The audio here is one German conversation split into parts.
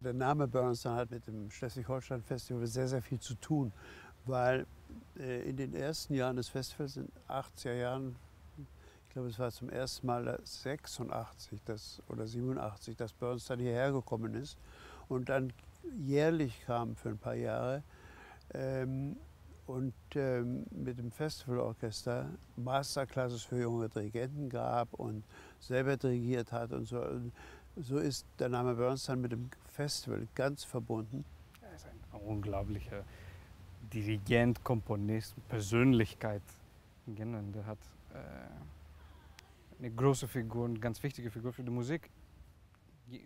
Der Name Bernstein hat mit dem Schleswig-Holstein-Festival sehr, sehr viel zu tun, weil äh, in den ersten Jahren des Festivals, in den 80er Jahren, ich glaube, es war zum ersten Mal 86 das, oder 87, dass Bernstein hierher gekommen ist und dann jährlich kam für ein paar Jahre ähm, und ähm, mit dem Festivalorchester Masterclasses für junge Dirigenten gab und selber dirigiert hat und so. Und so ist der Name Bernstein mit dem Festival ganz verbunden. Er ist ein unglaublicher Dirigent, Komponist, Persönlichkeit. Der hat äh, eine große Figur, eine ganz wichtige Figur für die Musik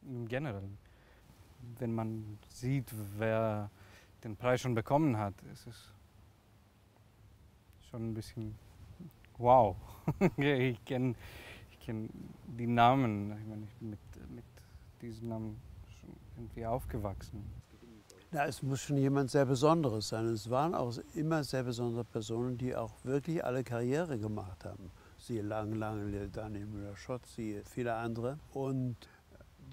im Generellen. Wenn man sieht, wer den Preis schon bekommen hat, ist es schon ein bisschen wow. ich kenne ich kenn die Namen, ich meine, ich bin mit, mit diesen Namen schon irgendwie aufgewachsen. Na, es muss schon jemand sehr Besonderes sein. Es waren auch immer sehr besondere Personen, die auch wirklich alle Karriere gemacht haben. Siehe Lang Lang, Daniel Müller-Schott, siehe viele andere. Und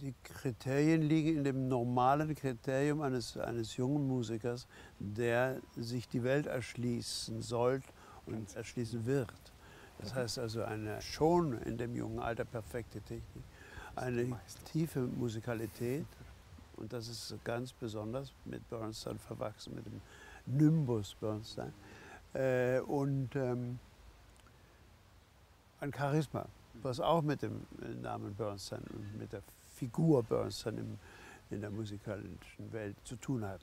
die Kriterien liegen in dem normalen Kriterium eines, eines jungen Musikers, der sich die Welt erschließen soll und erschließen wird. Das heißt also eine schon in dem jungen Alter perfekte Technik, eine tiefe Musikalität und das ist ganz besonders mit Bernstein verwachsen, mit dem Nimbus Bernstein äh, und ähm, ein Charisma, was auch mit dem Namen Bernstein und mit der Figur Bernstein im, in der musikalischen Welt zu tun hat.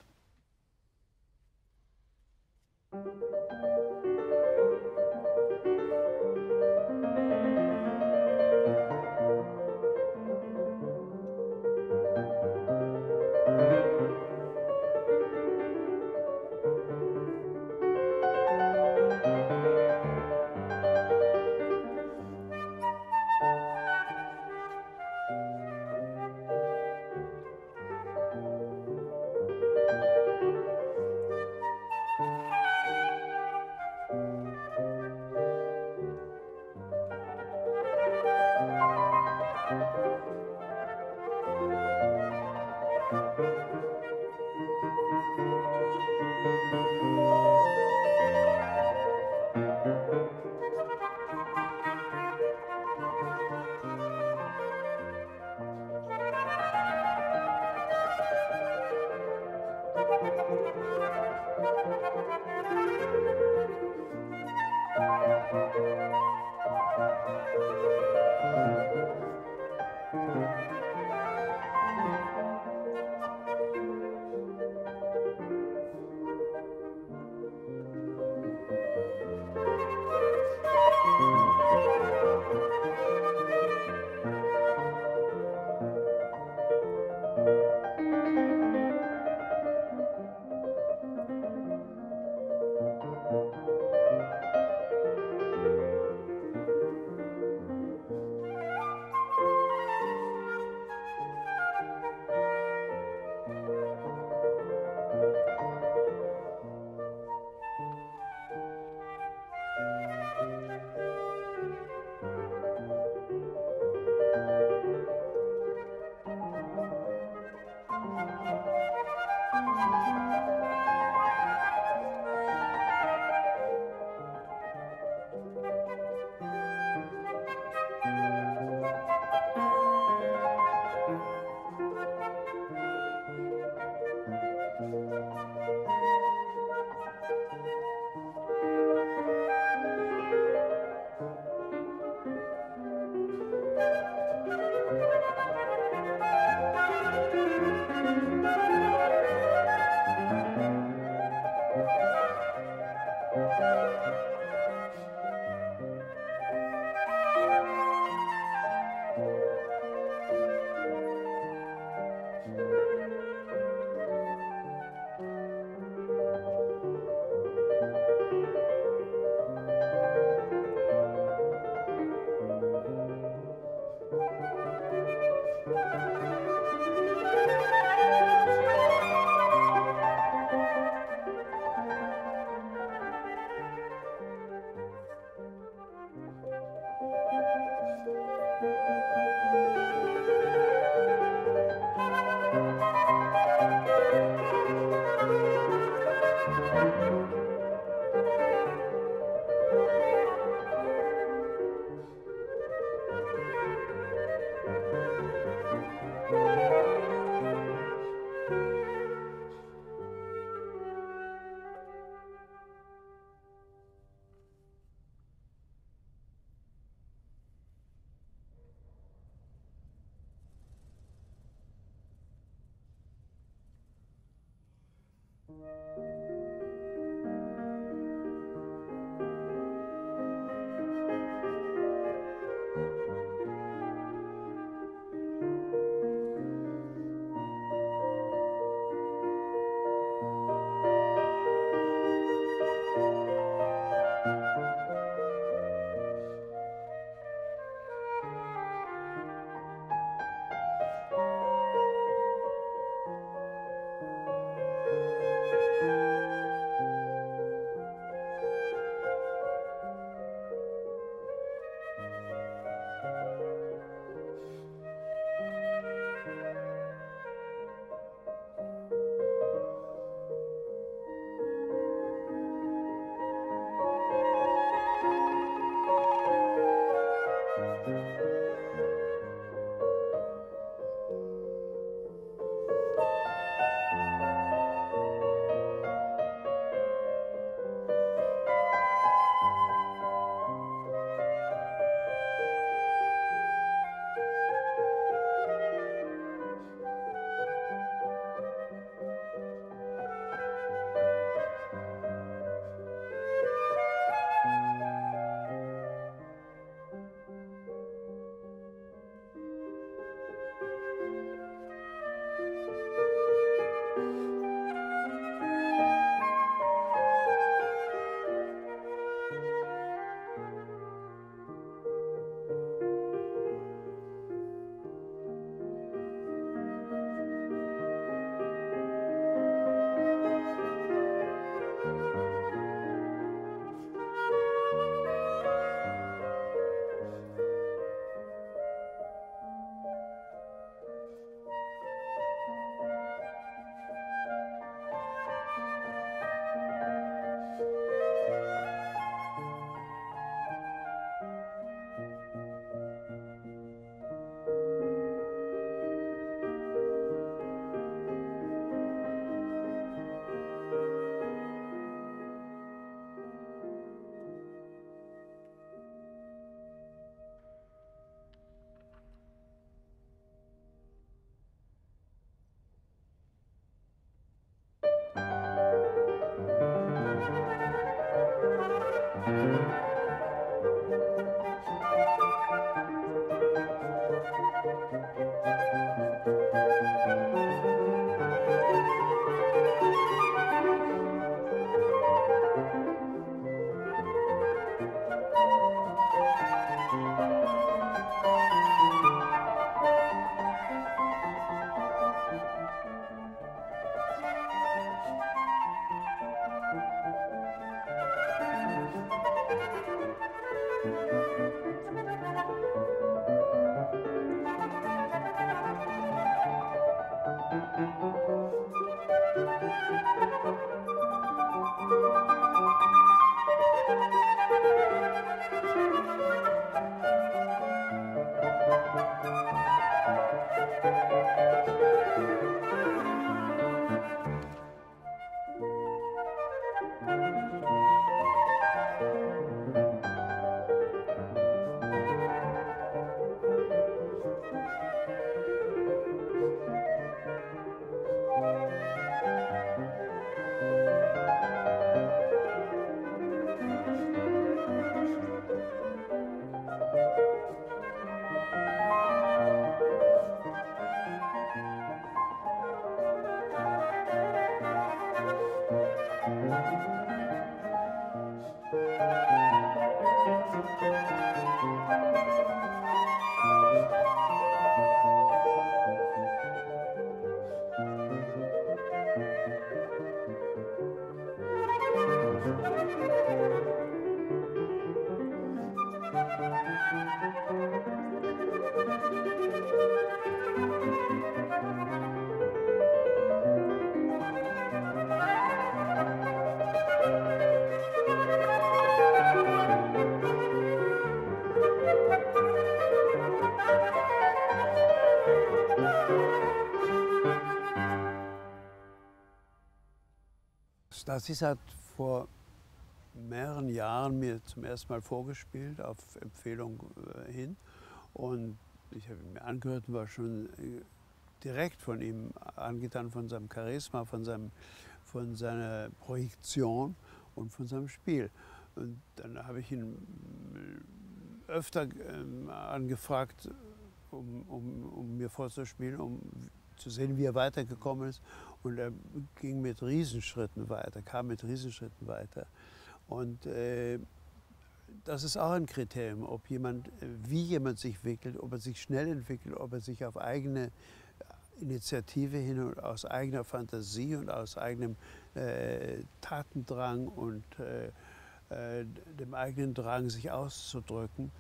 Stasis hat vor mehreren Jahren mir zum ersten Mal vorgespielt, auf Empfehlung äh, hin. Und ich habe ihn mir angehört und war schon äh, direkt von ihm angetan, von seinem Charisma, von seinem, von seiner Projektion und von seinem Spiel. Und dann habe ich ihn öfter ähm, angefragt, um, um, um mir vorzuspielen, um zu sehen, wie er weitergekommen ist. Und er ging mit Riesenschritten weiter, kam mit Riesenschritten weiter. Und äh, das ist auch ein Kriterium, ob jemand, wie jemand sich entwickelt, ob er sich schnell entwickelt, ob er sich auf eigene Initiative hin und aus eigener Fantasie und aus eigenem äh, Tatendrang und äh, äh, dem eigenen Drang, sich auszudrücken,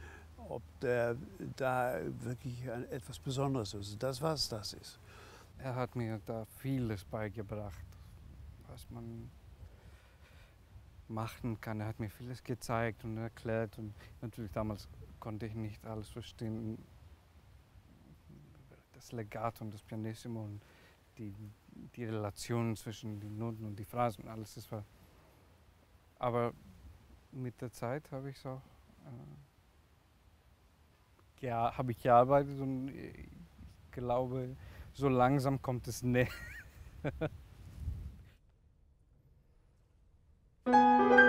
ob der da wirklich ein, etwas Besonderes ist. Das, was das ist. Er hat mir da vieles beigebracht, was man machen kann. Er hat mir vieles gezeigt und erklärt und natürlich damals konnte ich nicht alles verstehen. Das Legato und das Pianissimo und die, die Relation zwischen den Noten und die Phrasen und alles, das war. Aber mit der Zeit habe ich auch äh, ja, habe ich gearbeitet und ich glaube, so langsam kommt es näher.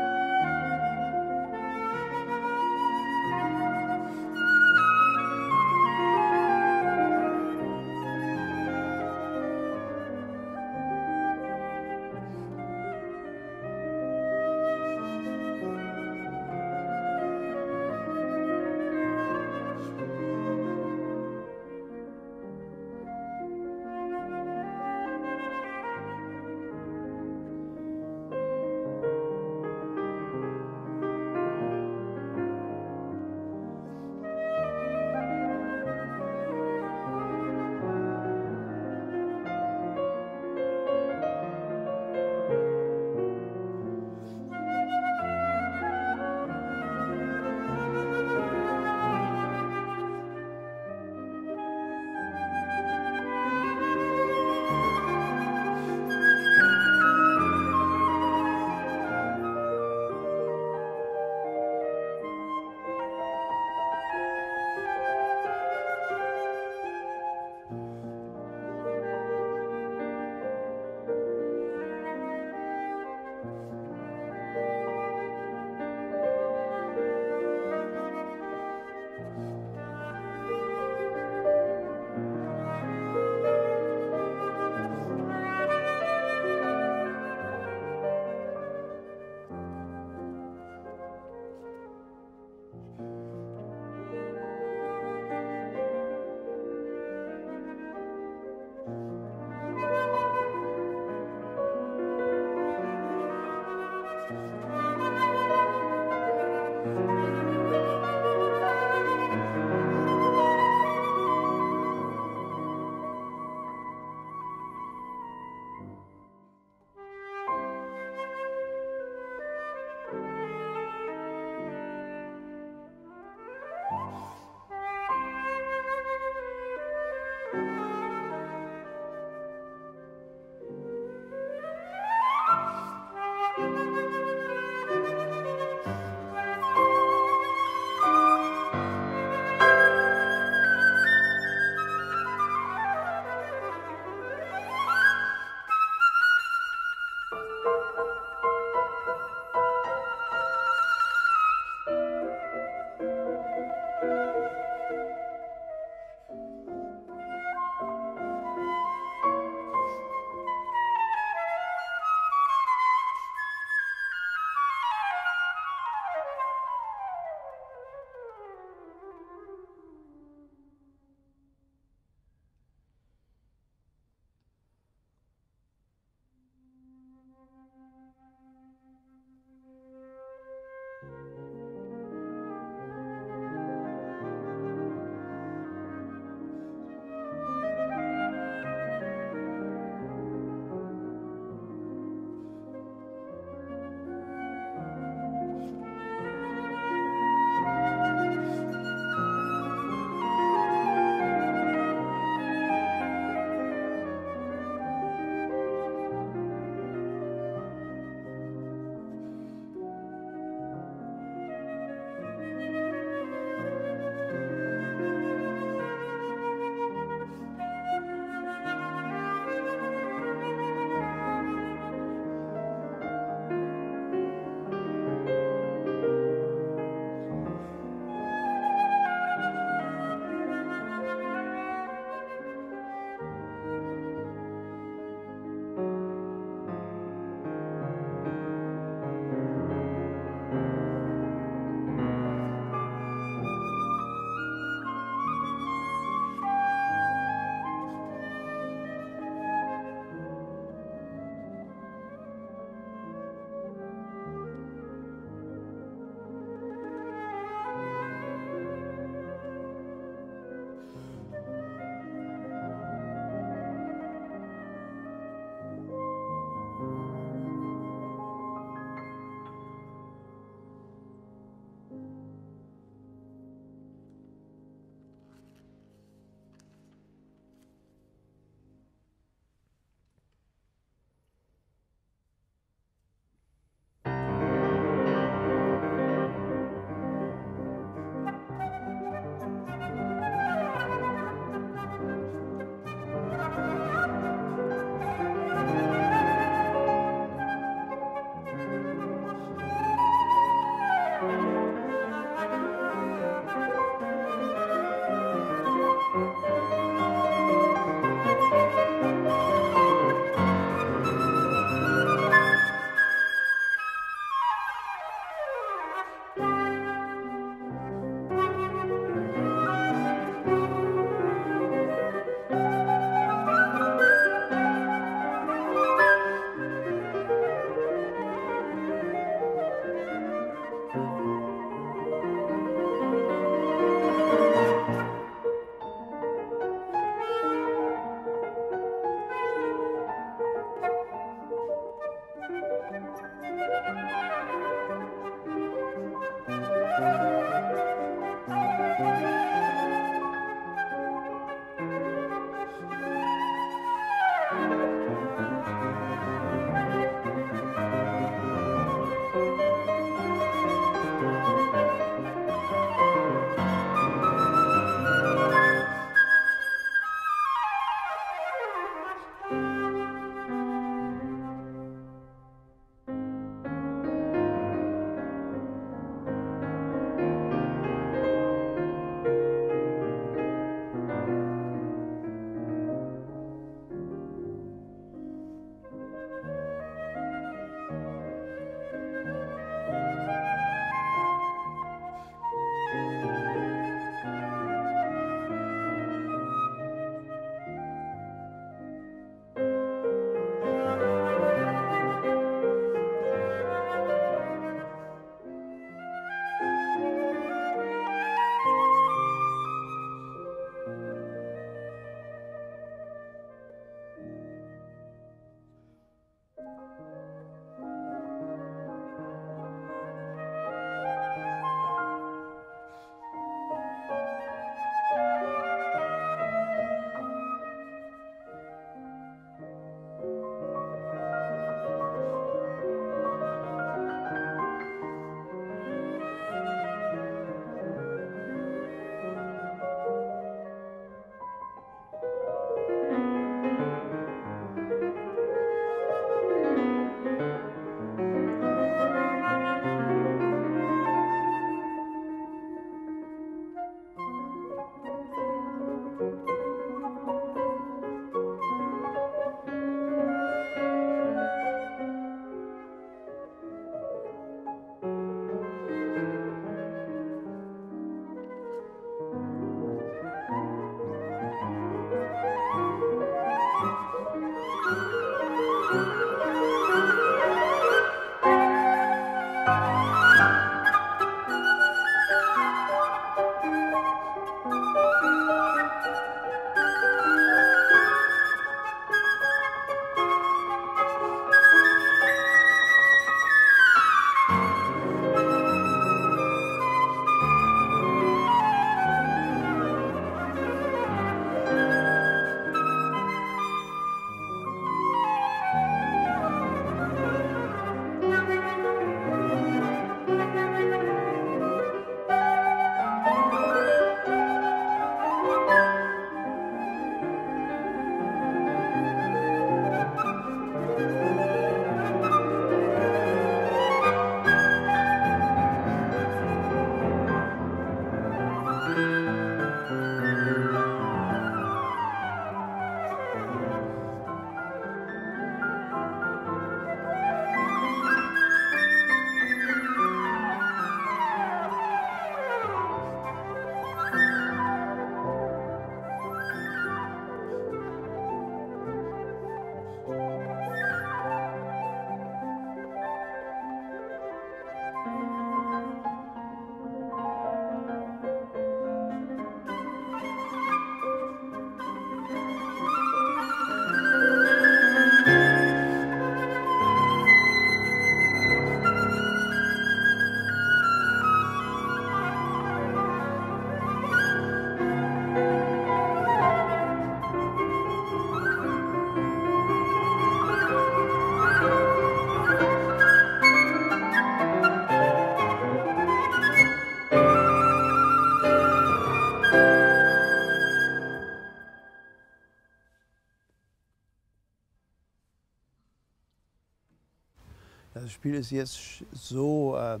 Das Spiel ist jetzt so äh,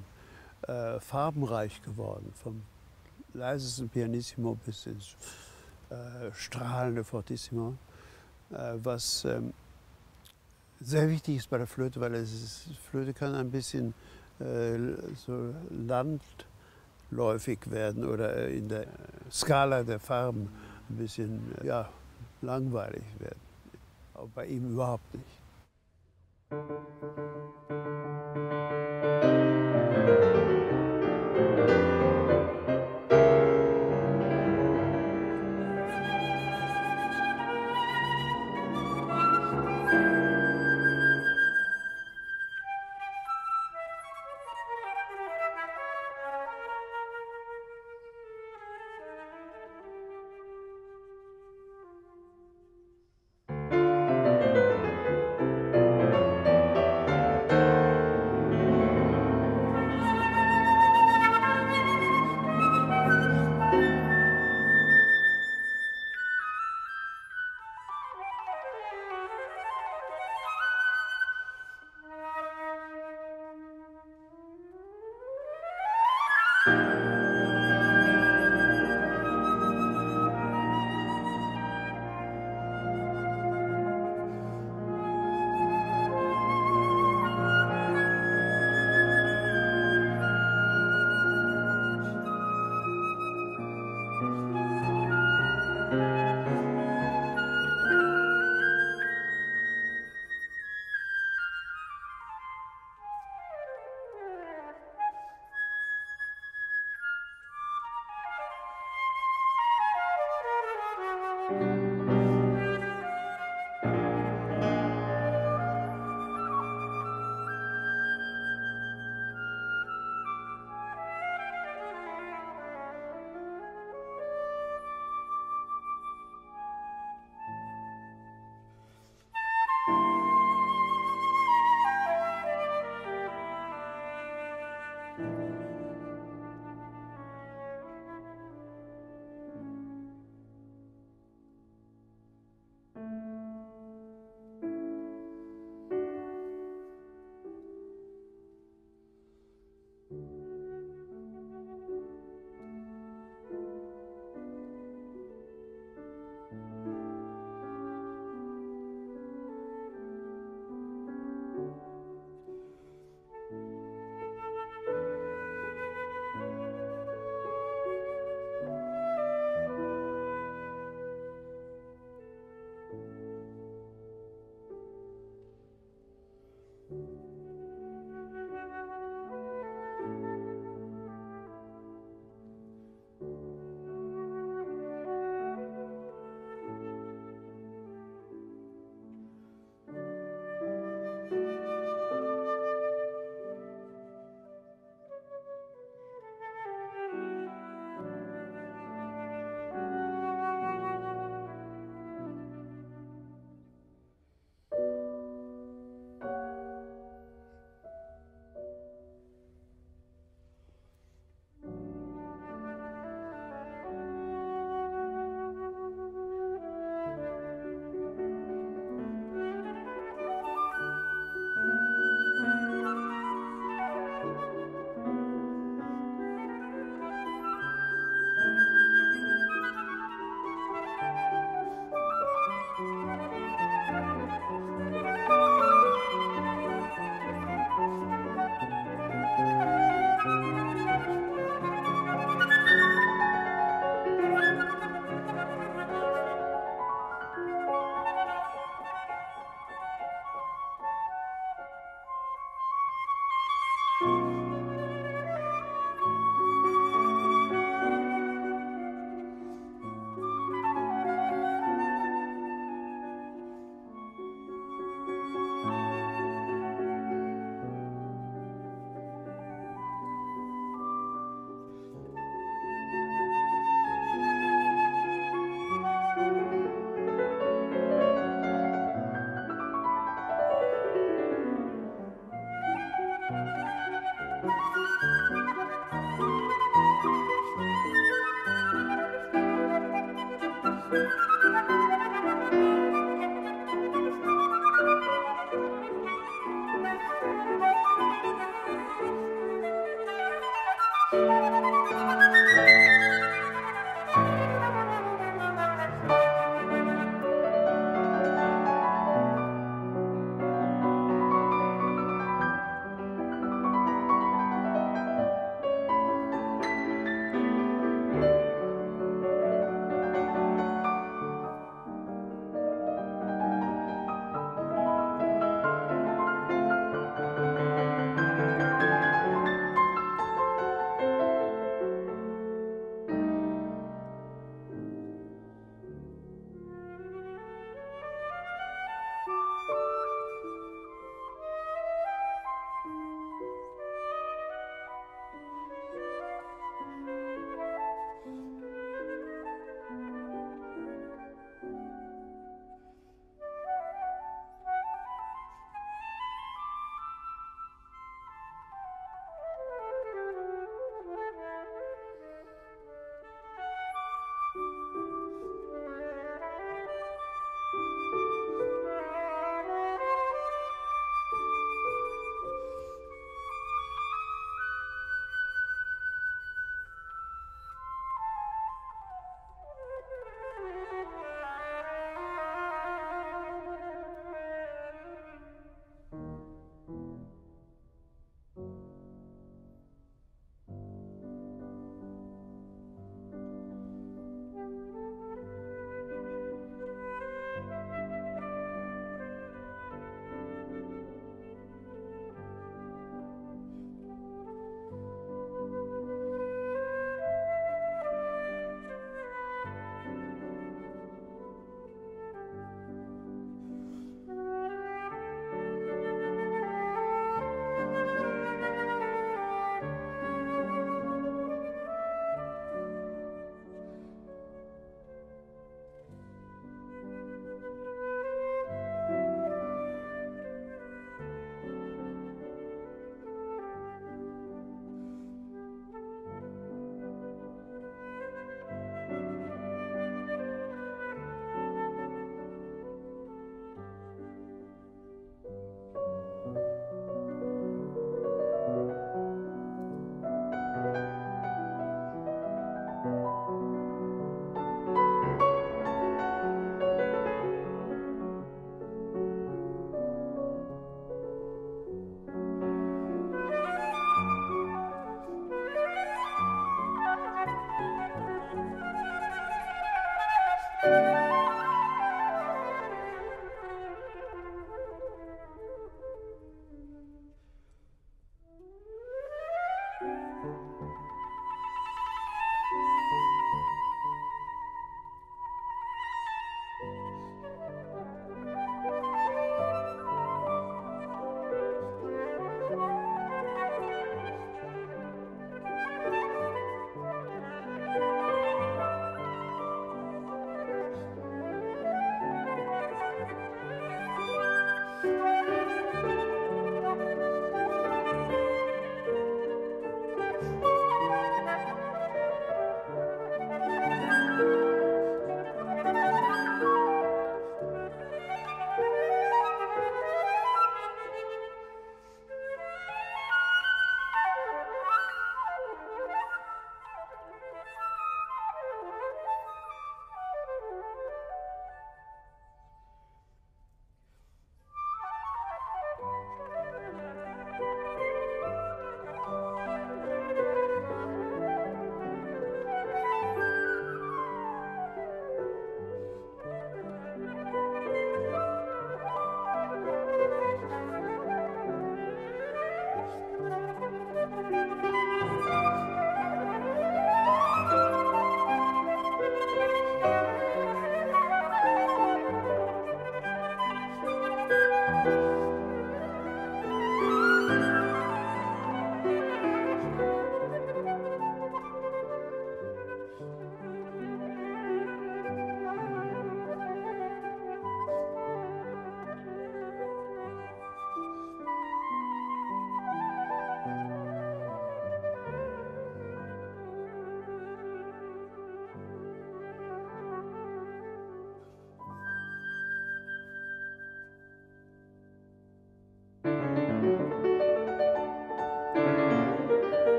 äh, farbenreich geworden, vom leisesten Pianissimo bis ins äh, strahlende Fortissimo, äh, was ähm, sehr wichtig ist bei der Flöte, weil es Flöte kann ein bisschen äh, so landläufig werden oder äh, in der Skala der Farben ein bisschen ja, langweilig werden. Aber bei ihm überhaupt nicht.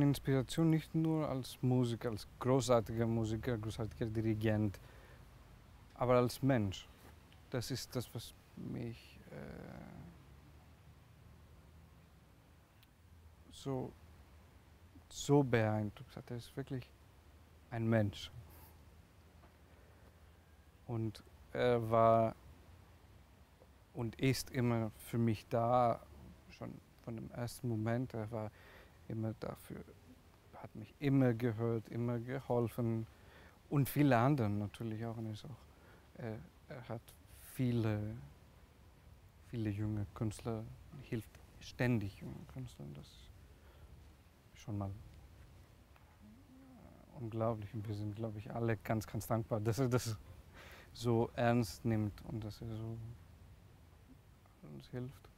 Ist eine Inspiration nicht nur als Musiker, als großartiger Musiker, großartiger Dirigent, aber als Mensch. Das ist das, was mich äh, so, so beeindruckt hat. Er ist wirklich ein Mensch. Und er war und ist immer für mich da, schon von dem ersten Moment. Er war immer dafür, hat mich immer gehört, immer geholfen und viele anderen natürlich auch. Und ist auch er, er hat viele, viele junge Künstler, hilft ständig jungen Künstlern. Das ist schon mal unglaublich. Und wir sind, glaube ich, alle ganz, ganz dankbar, dass er das so ernst nimmt und dass er so uns hilft.